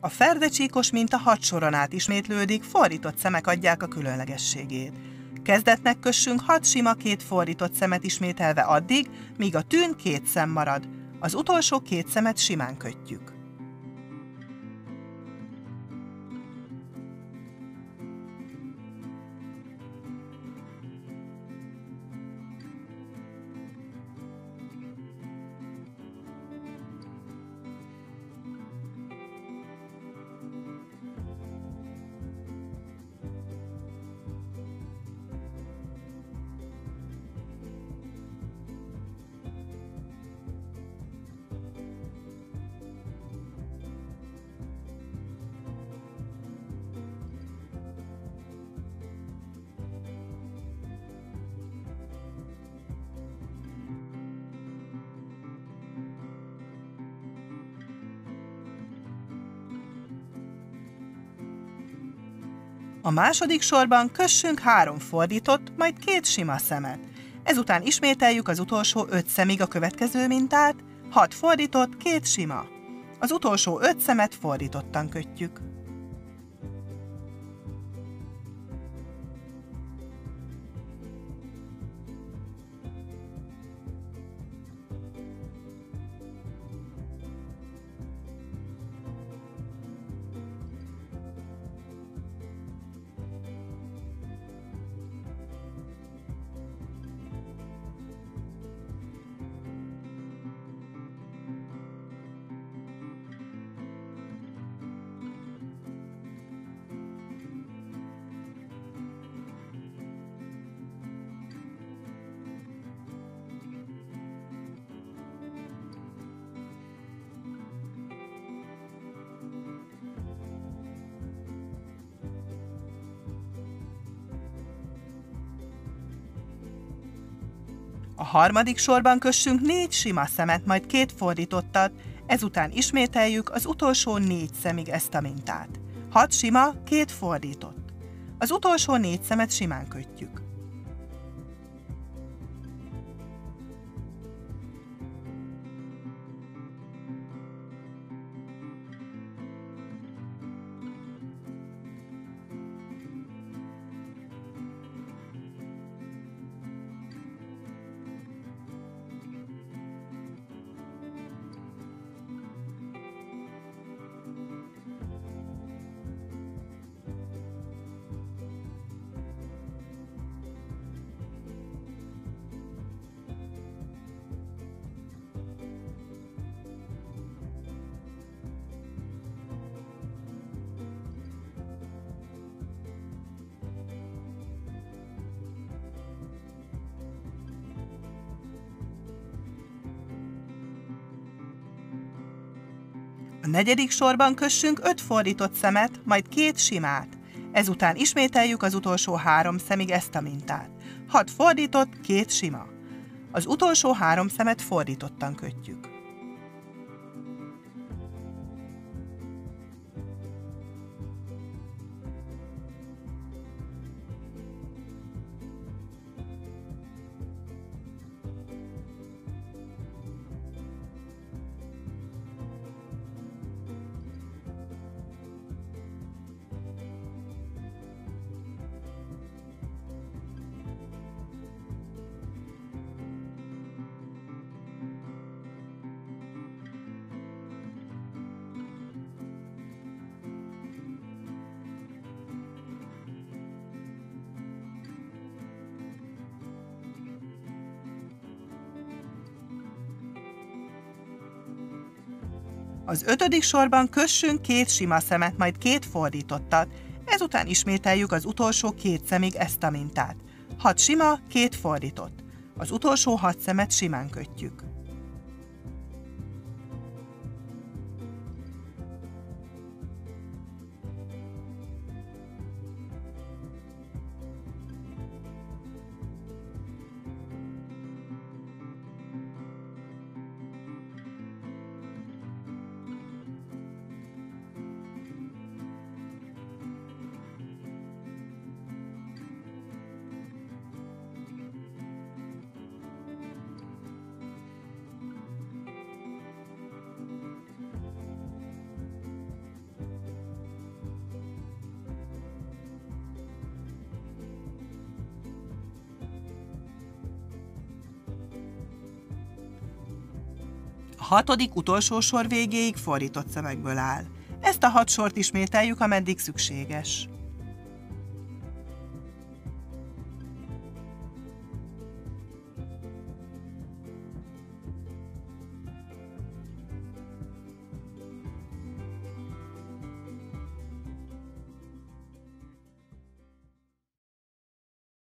A ferdecsíkos minta hat soron át ismétlődik, fordított szemek adják a különlegességét. Kezdetnek kössünk hat sima két fordított szemet ismételve addig, míg a tűn két szem marad. Az utolsó két szemet simán kötjük. A második sorban kössünk három fordított, majd két sima szemet. Ezután ismételjük az utolsó öt szemig a következő mintát, hat fordított, két sima. Az utolsó öt szemet fordítottan kötjük. A harmadik sorban kössünk négy sima szemet, majd két fordítottat, ezután ismételjük az utolsó négy szemig ezt a mintát. Hat sima, két fordított. Az utolsó négy szemet simán kötjük. A negyedik sorban kössünk öt fordított szemet, majd két simát. Ezután ismételjük az utolsó három szemig ezt a mintát. Hat fordított, két sima. Az utolsó három szemet fordítottan kötjük. Az ötödik sorban kössünk két sima szemet, majd két fordítottat, ezután ismételjük az utolsó két szemig ezt a mintát. Hat sima, két fordított. Az utolsó hat szemet simán kötjük. Hatodik utolsó sor végéig fordított szemekből áll. Ezt a hat sort ismételjük, ameddig szükséges.